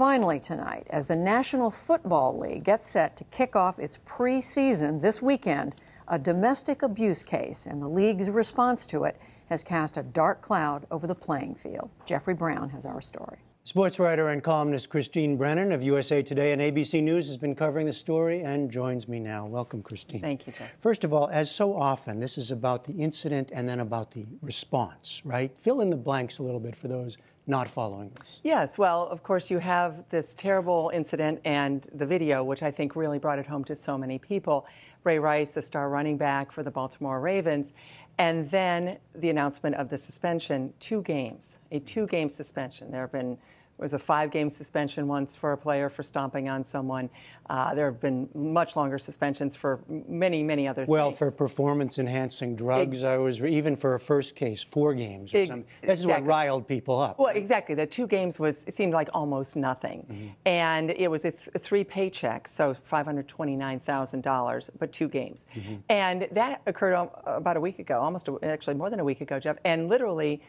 Finally, tonight, as the National Football League gets set to kick off its preseason this weekend, a domestic abuse case and the league's response to it has cast a dark cloud over the playing field. Jeffrey Brown has our story. Sports writer and columnist Christine Brennan of USA Today and ABC News has been covering the story and joins me now. Welcome, Christine. Thank you, Jeff. First of all, as so often, this is about the incident and then about the response, right? Fill in the blanks a little bit for those not following this. Yes, well, of course, you have this terrible incident and the video, which I think really brought it home to so many people. Ray Rice, the star running back for the Baltimore Ravens, and then the announcement of the suspension, two games, a two game suspension. There have been was a five game suspension once for a player for stomping on someone. Uh, there have been much longer suspensions for many, many other well, things. Well, for performance enhancing drugs, Ex- I was even for a first case, four games or Ex- something. This exactly. is what riled people up. Well, exactly. The two games was it seemed like almost nothing. Mm-hmm. And it was a, th- a three paychecks, so $529,000, but two games. Mm-hmm. And that occurred about a week ago, almost a, actually more than a week ago, Jeff. And literally,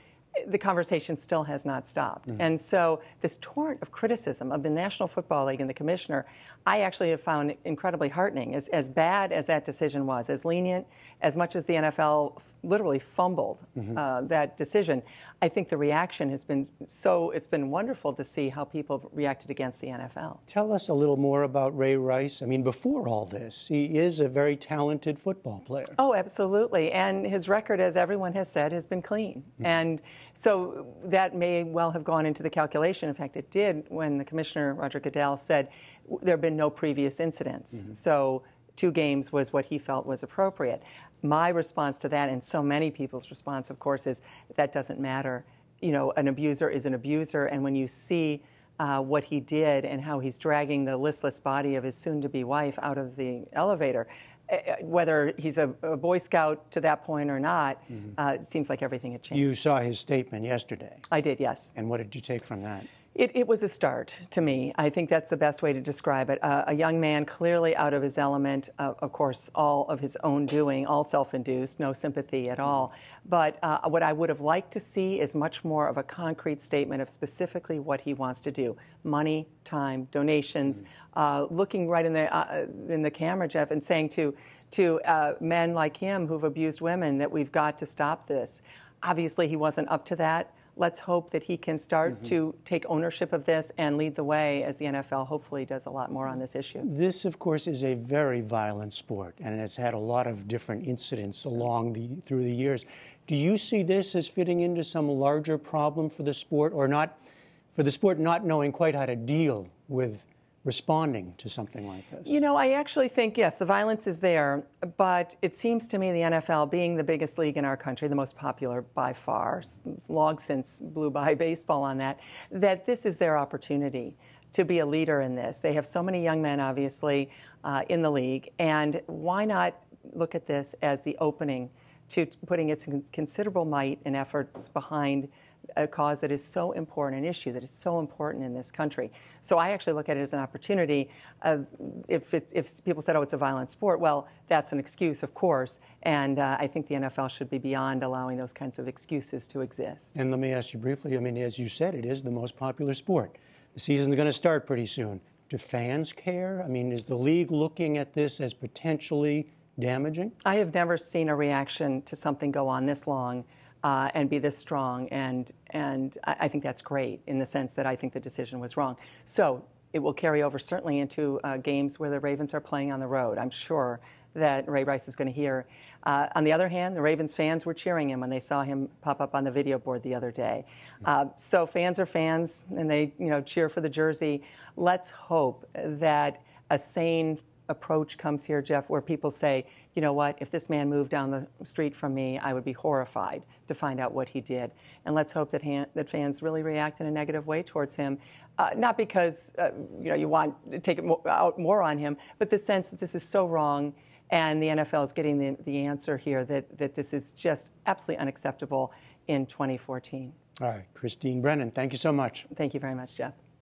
the conversation still has not stopped. Mm-hmm. And so, this torrent of criticism of the National Football League and the commissioner, I actually have found incredibly heartening. As, as bad as that decision was, as lenient, as much as the NFL literally fumbled mm-hmm. uh, that decision. I think the reaction has been so, it's been wonderful to see how people reacted against the NFL. Tell us a little more about Ray Rice. I mean, before all this, he is a very talented football player. Oh, absolutely. And his record, as everyone has said, has been clean. Mm-hmm. And so that may well have gone into the calculation. In fact, it did when the commissioner, Roger Goodell, said there have been no previous incidents. Mm-hmm. So two games was what he felt was appropriate. My response to that, and so many people's response, of course, is that doesn't matter. You know, an abuser is an abuser, and when you see uh, what he did and how he's dragging the listless body of his soon to be wife out of the elevator, uh, whether he's a, a, Boy Scout to that point or not, mm-hmm. uh, it seems like everything had changed. You saw his statement yesterday. I did, yes. And what did you take from that? It, it, was a start to me. I think that's the best way to describe it. Uh, a young man clearly out of his element, uh, of course, all of his own doing, all self induced, no sympathy at all. But uh, what I would have liked to see is much more of a concrete statement of specifically what he wants to do money, time, donations, mm-hmm. looking right in the, uh, in the camera, Jeff, and saying to, to uh, men like him who've abused women that we've got to stop this. Obviously, he wasn't up to that let's hope that he can start mm-hmm. to take ownership of this and lead the way as the NFL hopefully does a lot more on this issue. This, of course, is a very violent sport, and it's had a lot of different incidents along the through the years. Do you see this as fitting into some larger problem for the sport, or not? For the sport not knowing quite how to deal with responding to something like this? You know, I actually think, yes, the violence is there, but it seems to me the NFL, being the biggest league in our country, the most popular by far, long since blew by baseball on that, that this is their opportunity to be a leader in this. They have so many young men, obviously, uh, in the league, and why not look at this as the opening to putting its considerable might and efforts behind a cause that is so important, an issue that is so important in this country. So I actually look at it as an opportunity. if, if people said, oh, it's a violent sport, well, that's an excuse, of course. And uh, I think the NFL should be beyond allowing those kinds of excuses to exist. And let me ask you briefly I mean, as you said, it is the most popular sport. The season's going to start pretty soon. Do fans care? I mean, is the league looking at this as potentially damaging? I have never seen a reaction to something go on this long uh, and be this strong. And, and I, think that's great in the sense that I think the decision was wrong. So it will carry over certainly into uh, games where the Ravens are playing on the road. I'm sure that Ray Rice is going to hear. Uh, on the other hand, the Ravens fans were cheering him when they saw him pop up on the video board the other day. Uh, so fans are fans, and they you know cheer for the jersey. Let's hope that a sane approach comes here, Jeff, where people say, you know what, if this man moved down the street from me, I would be horrified to find out what he did. And let's hope that, han- that fans really react in a negative way towards him, uh, not because uh, you know you want to take it mo- out more on him, but the sense that this is so wrong. And the NFL is getting the, the answer here that, that this is just absolutely unacceptable in 2014. All right, Christine Brennan, thank you so much. Thank you very much, Jeff.